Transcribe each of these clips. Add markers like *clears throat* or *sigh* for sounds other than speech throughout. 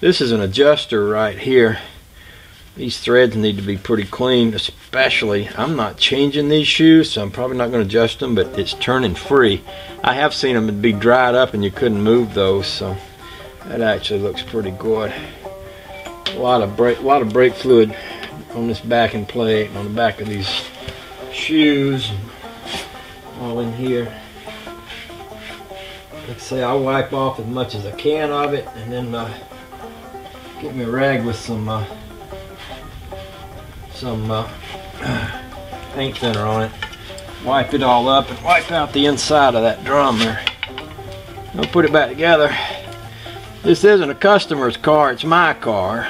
This is an adjuster right here. These threads need to be pretty clean, especially, I'm not changing these shoes, so I'm probably not going to adjust them, but it's turning free. I have seen them be dried up and you couldn't move those, so that actually looks pretty good. A lot of brake, a lot of brake fluid on this backing plate, on the back of these shoes, all in here. I say, I'll wipe off as much as I can of it, and then uh, get me a rag with some uh, some uh, *clears throat* paint thinner on it. Wipe it all up and wipe out the inside of that drum there. I'll put it back together. This isn't a customer's car, it's my car.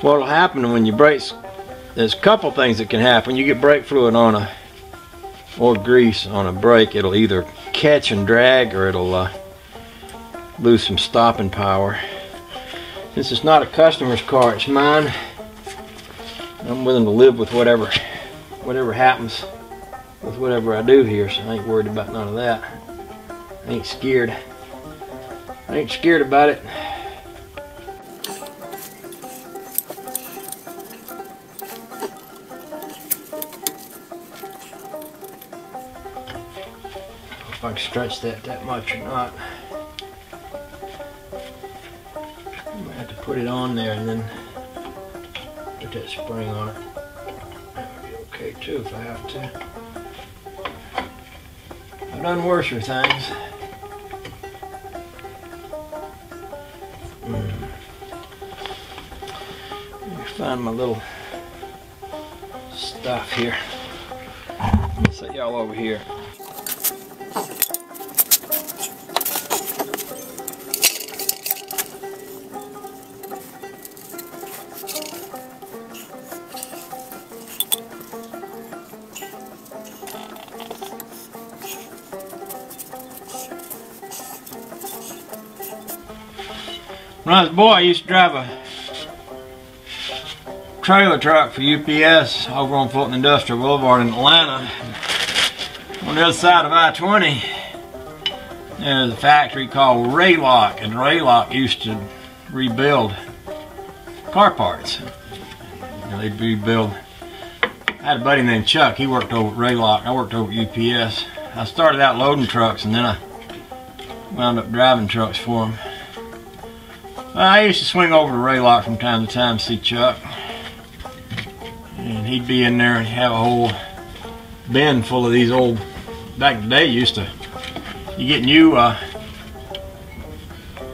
What'll happen when you brake, there's a couple things that can happen. You get brake fluid on a, or grease on a brake, it'll either catch and drag or it'll uh, lose some stopping power. This is not a customer's car, it's mine. I'm willing to live with whatever whatever happens with whatever I do here, so I ain't worried about none of that. I ain't scared. I ain't scared about it. If I can stretch that that much or not. Put it on there and then put that spring on it. That would be okay too if I have to. I've done worser things. Mm. Let me find my little stuff here. Set y'all over here. When I was a boy, I used to drive a trailer truck for UPS over on Fulton Industrial Boulevard in Atlanta. On the other side of I-20, there's a factory called Raylock, and Raylock used to rebuild car parts. They'd rebuild. I had a buddy named Chuck. He worked over at Raylock. I worked over at UPS. I started out loading trucks, and then I wound up driving trucks for him. I used to swing over to Raylock from time to time to see Chuck. And he'd be in there and have a whole bin full of these old, back in the day used to, you get new, uh,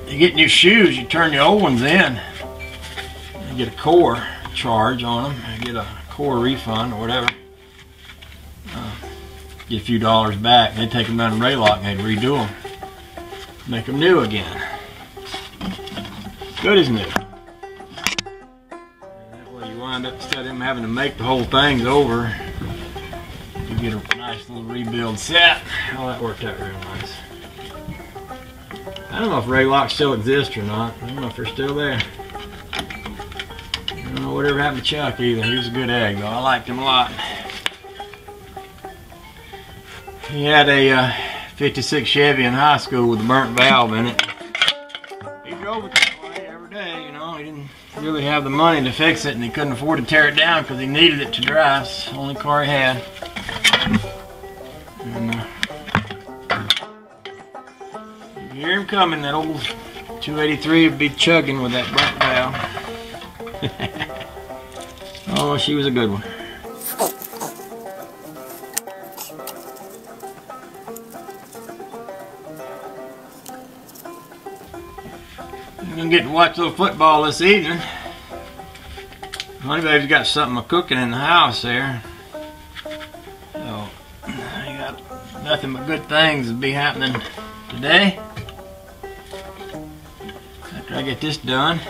you get new shoes, you turn your old ones in, you get a core charge on them, you get a core refund or whatever. Uh, get a few dollars back, they take them down to Raylock and they redo them, make them new again. Good as new. And that way you wind up, instead of them having to make the whole things over, you get a nice little rebuild set. Oh, that worked out real nice. I don't know if Raylock still exists or not. I don't know if they're still there. I don't know whatever happened to Chuck either. He was a good egg though. I liked him a lot. He had a uh, 56 Chevy in high school with a burnt valve in it. Didn't really have the money to fix it and he couldn't afford to tear it down because he needed it to drive. It's the only car he had. And, uh, you hear him coming, that old 283 would be chugging with that burnt valve. *laughs* oh, she was a good one. I'm gonna get to watch a little football this evening. Honey Baby's got something cooking in the house there. So, I got nothing but good things to be happening today. After I get this done,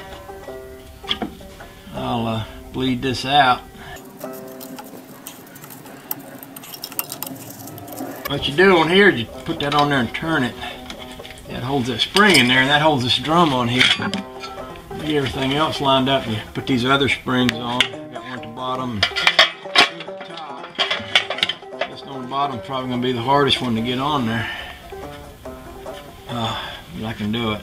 I'll uh, bleed this out. What you do on here is you put that on there and turn it. Holds that spring in there and that holds this drum on here. Get everything else lined up. You put these other springs on. Got one at the bottom. Two at the top. This on the bottom probably gonna be the hardest one to get on there. Uh, but I can do it.